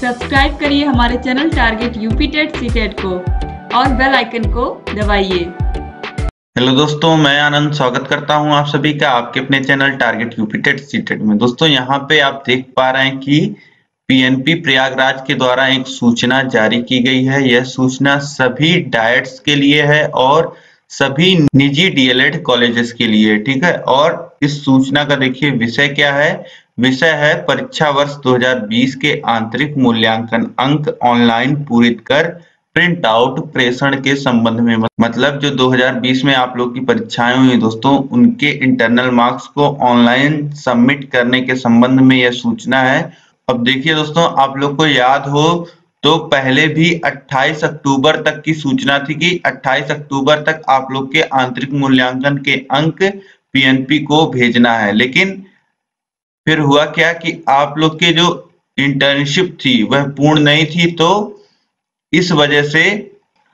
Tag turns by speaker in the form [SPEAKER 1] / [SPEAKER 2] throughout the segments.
[SPEAKER 1] Subscribe करिए हमारे channel target UP TET C TET को और बेल आइकन को दबाइए।
[SPEAKER 2] हेलो दोस्तों, मैं आनंद स्वागत करता हूँ आप सभी का आपके अपने channel target UP TET C TET में। दोस्तों, यहाँ पे आप देख पा रहे हैं कि पीएनपी प्रयागराज के द्वारा एक सूचना जारी की गई है। यह सूचना सभी डायट्स के लिए है और सभी निजी डीएलएड कॉलेजेस के लिए, ठीक है? और इस सूचना का देखिए विषय क्या है? विषय है परीक्षा वर्ष 2020 के आंतरिक मूल्यांकन अंक ऑनलाइन पूरित कर प्रिंट आउट प्रेषण के संबंध में। मतलब जो 2020 में आप लोग की परीक्षाएँ हुई दोस्तों, उनके इंटरनल मार्क्स को ऑनलाइन सबमिट करने के संबंध में यह सूचना है। अब देखिए दोस्तों, आप लोग को याद हो तो पहले भी 28 अक्टूबर तक की सूचना थी कि 28 अक्टूबर तक आप लोग के आंतरिक मूल्यांकन के अंक पीएनपी को भेजना है। लेकिन फिर हुआ क्या कि आप लोग के जो इंटर्नशिप थी, वह पूर्ण नहीं थी तो इस वजह से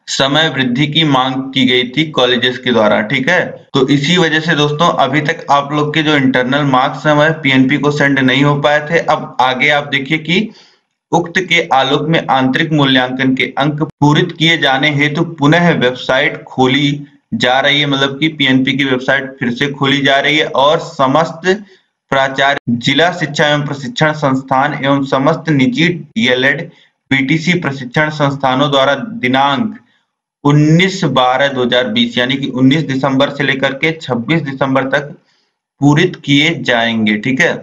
[SPEAKER 2] समय वृद्धि की मांग की गई थी कॉलेजेस के द्वारा, ठीक है? तो इसी वजह से दोस्तों, अभी तक आप लोग के जो इंटरनल मार्क्स हैं, वह पीएनपी को सेंड नहीं हो पाए थे। अब आगे आप देखिए कि उक्त के आलोक में आंतरिक मूल्यांकन के अंक पूरित किए जाने हेतु तो पुनः वेबसाइट खोली जा रही है मतलब कि पीएनपी की वेबसाइट फिर से खोली जा रही है और समस्त प्राचार्य, जिला शिक्षा एवं प्रशिक्षण संस्थान एवं समस्त निजी डीएलएड बीटीसी प्रशिक्षण संस्थानों द्वारा दिनांक 19 बारह 2020 यानी कि 19 दिसंबर से लेकर के 26 दिसंबर तक पूरित किए जाएँगे, ठीक है?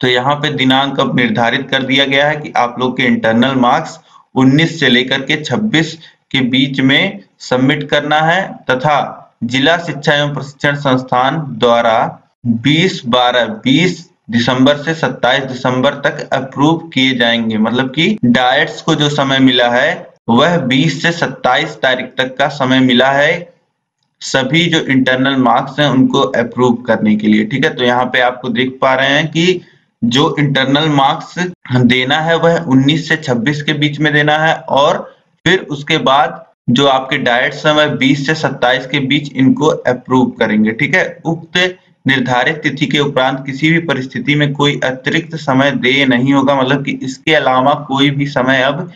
[SPEAKER 2] तो यहाँ पे दिनांक अब निर्धारित कर दिया गया है कि आप लोग के इंटरनल मार्क्स 19 से लेकर के 26 के बीच में सबमिट करना है, तथा जिला शिक्षा एवं प्रशिक्षण संस्थान द्वारा 20 बारह 20 दिसंबर से 27 दिसंबर तक अप्रूव किए जाएँगे। मतलब कि डायट्स को जो समय मिला है, वह 20 से 27 तारीख तक का समय मिला है। सभी जो इंटरनल मार्क्स हैं, उनको अप्रूव करने के लिए, ठीक है? तो यहाँ पे आपको देख पा रहे हैं कि जो इंटरनल मार्क्स देना है, वह 19 से 26 के बीच में देना है और फिर उसके बाद जो आपके डायट्स हैं, वह 20 से 27 के बीच इनको अप्रूव करेंगे, ठीक है? उक्त निर्धारित तिथि के उपरांत किसी भी परिस्थिति में कोई अतिरिक्त समय दे नहीं होगा मतलब कि इसके अलावा कोई भी समय अब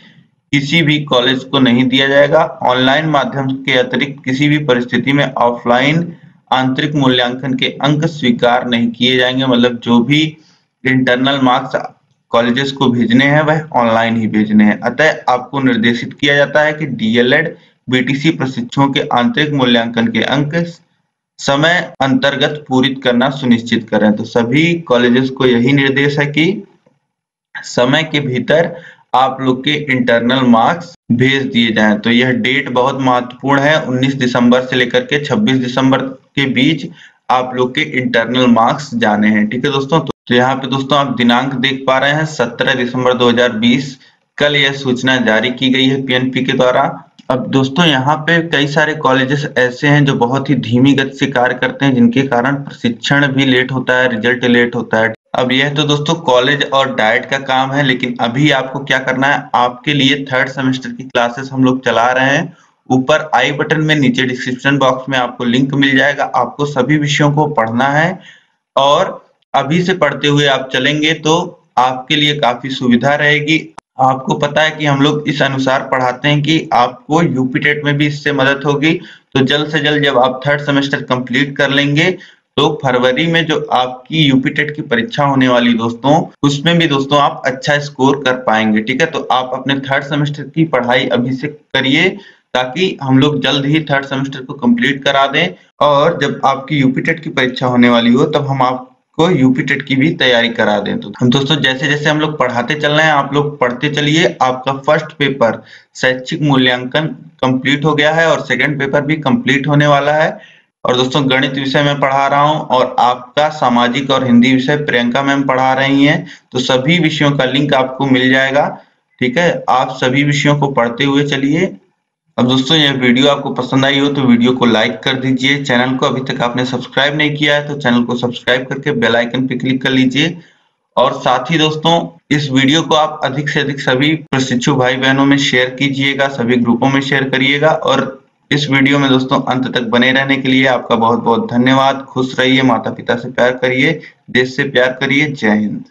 [SPEAKER 2] किसी भी कॉलेज को नहीं दिया जाएगा। ऑनलाइन माध्यम के अतिरिक्त किसी भी परिस्थिति में ऑफलाइन आंतरिक मूल्यांकन के अंक स्वीकार नहीं किए जाएँगे मतलब जो भी इंटरनल मार्क्स कॉलेजेस को भेजने हैं, वह ऑनलाइन ही भेजने हैं। अतः आपको निर्देशित किया जाता है कि डीएलएड बीटीसी प्रशिक्षुओं के आंतरिक मूल्यांकन के अंक समय अंतर्गत पूरित करना सुनिश्चित करें। तो सभी कॉलेजेस को यही निर्देश है कि समय के भीतर आप लोग के इंटरनल मार्क्स भेज दिए जाएँ। तो यह डेट बहुत महत्वपूर्ण है। 19 दिसंबर से लेकर के 26 दिसंबर के बीच आप लोग के इंटरनल मार्क्स जाने हैं। ठीक है दोस्तों? तो यहाँ पे दोस्तों आप दिनांक देख पा रहे हैं। 17 दिसंबर 2020 कल यह सूचना जारी की गई है पीएनपी के द्वारा। अब दोस्तों, यहाँ पे कई सारे कॉलेजेस ऐसे हैं जो बहुत ही धीमी गति से कार्य करते हैं, जिनके कारण प्रशिक्षण भी लेट होता है रिज़ल्ट लेट होता है। अब यह तो दोस्तों कॉलेज और डाइट का काम है, लेकिन अभी आपको क्या करना है? आपके लिए थर्ड सेमेस्टर की क्लासेस हम लोग चला रहे हैं। ऊपर आई बटन में नीचे डिस्क्रिप्शन बॉक्स में आपको लिंक मिल जाएगा। आपको सभी विषयों को पढ़ना है और अभी से पढ़ते हुए आप चलेंगे तो आपके लिए काफ़ी सुविधा रहेगी। आपको पता है कि हम लोग इस अनुसार पढ़ाते हैं कि आपको यूपी टेट में भी इससे मदद होगी। तो जल्द से जल्द जब आप थर्ड सेमेस्टर कंप्लीट कर लेंगे तो फरवरी में जो आपकी यूपी टेट की परीक्षा होने वाली दोस्तों, उसमें भी दोस्तों आप अच्छा स्कोर कर पाएँगे, ठीक है? तो आप अपने थर्ड सेमेस्टर की पढ़ाई अभी से करिए, ताकि हम लोग जल्द ही थर्ड सेमेस्टर को कंप्लीट करा दें। और जब आपकी यूपी टेट की परीक्षा होने वाली हो, तब हम आप को यूपी टेट की भी तैयारी करा दें। तो हम दोस्तों जैसे जैसे हम लोग पढ़ाते चल रहे हैं, आप लोग पढ़ते चलिए। आपका फ़र्स्ट पेपर शैक्षिक मूल्यांकन कंप्लीट हो गया है और सेकंड पेपर भी कंप्लीट होने वाला है। और दोस्तों, गणित विषय में पढ़ा रहा हूँ और आपका सामाजिक और हिंदी विषय प्रियंका मैम पढ़ा रही हैं। तो सभी विषयों का लिंक आपको मिल जाएगा, ठीक है? आप सभी विषयों को पढ़ते हुए चलिए। अब दोस्तों, यह वीडियो आपको पसंद आई हो तो वीडियो को लाइक कर दीजिए। चैनल को अभी तक आपने सब्सक्राइब नहीं किया है तो चैनल को सब्सक्राइब करके बेल आइकन पे क्लिक कर लीजिए। और साथ ही दोस्तों, इस वीडियो को आप अधिक से अधिक सभी प्रशिक्षु भाई बहनों में शेयर कीजिएगा, सभी ग्रुपों में शेयर करिएगा। और इस वीडियो में दोस्तों, अंत तक बने रहने के लिए आपका बहुत बहुत धन्यवाद। खुश रहिए माता पिता से प्यार करिए, देश से प्यार करिए। जय हिंद।